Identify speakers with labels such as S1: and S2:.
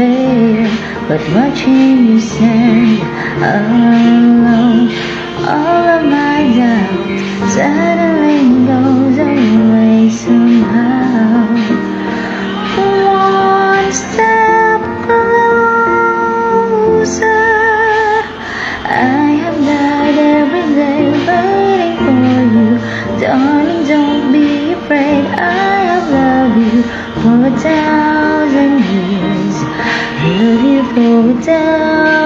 S1: but watching you stand alone. Oh, all of my doubts suddenly goes away somehow. One step closer. I have died every day waiting for you. Darling, don't be afraid. I loved you for a thousand I'll be.